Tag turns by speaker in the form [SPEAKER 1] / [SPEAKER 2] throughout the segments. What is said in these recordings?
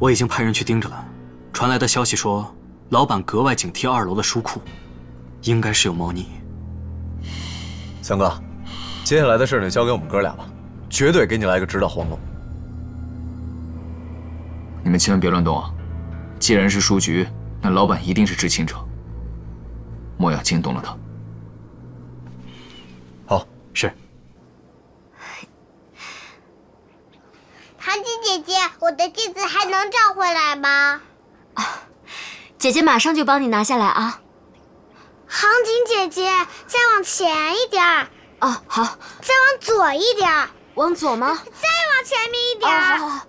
[SPEAKER 1] 我已经派人去盯着了，传来的消息说，老板格外警惕二楼的书库，应该是有猫腻。
[SPEAKER 2] 三哥，接下来的事就交给我们哥俩吧，绝对给你来个直捣黄龙。
[SPEAKER 3] 你们千万别乱动啊！既然是书局，那老板一定是知情者，莫要惊动了他。
[SPEAKER 2] 好，
[SPEAKER 1] 是。
[SPEAKER 4] 唐晶姐姐，我的镜子还能找回来吗？
[SPEAKER 5] 啊，姐姐马上就帮你拿下来啊！
[SPEAKER 4] 杭景姐姐，再往前一点儿。
[SPEAKER 5] 哦，好。
[SPEAKER 4] 再往左一点儿。
[SPEAKER 5] 往左吗？
[SPEAKER 4] 再往前面一点儿。
[SPEAKER 5] 好好好。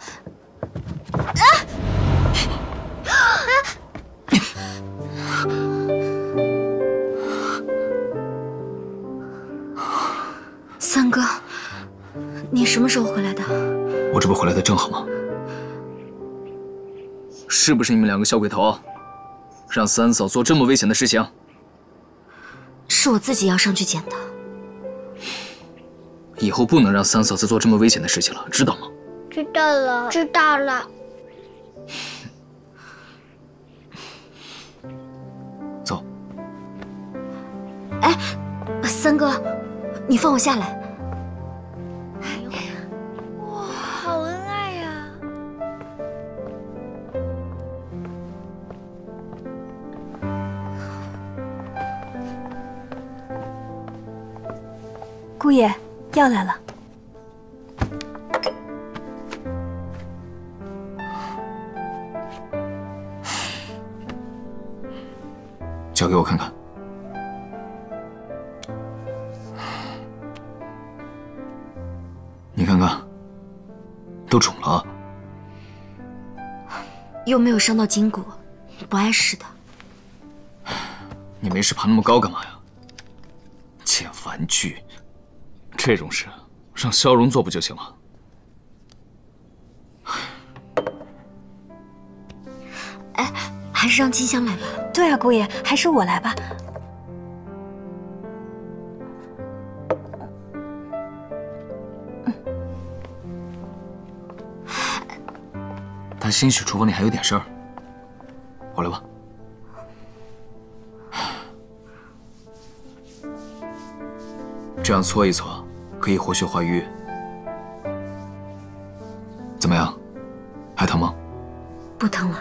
[SPEAKER 5] 啊！三哥，你什么时候回来的？
[SPEAKER 3] 我这不回来的正好吗？是不是你们两个小鬼头，让三嫂做这么危险的事情？
[SPEAKER 5] 是我自己要上去捡的。
[SPEAKER 3] 以后不能让三嫂再做这么危险的事情了，知道吗？
[SPEAKER 4] 知道了，知道了。
[SPEAKER 3] 走。
[SPEAKER 5] 哎，三哥，你放我下来。
[SPEAKER 6] 姑爷，药来了。
[SPEAKER 3] 交给我看看。你看看，都肿了，
[SPEAKER 5] 又没有伤到筋骨，不碍事的。
[SPEAKER 3] 你没事爬那么高干嘛呀？捡玩具，这种事让萧荣做不就行了？
[SPEAKER 5] 哎，还是让金香来吧。
[SPEAKER 6] 对啊，姑爷，还是我来吧。
[SPEAKER 3] 他兴许厨房里还有点事儿，我来吧。这样搓一搓，可以活血化瘀。怎么样？还疼吗？
[SPEAKER 5] 不疼了。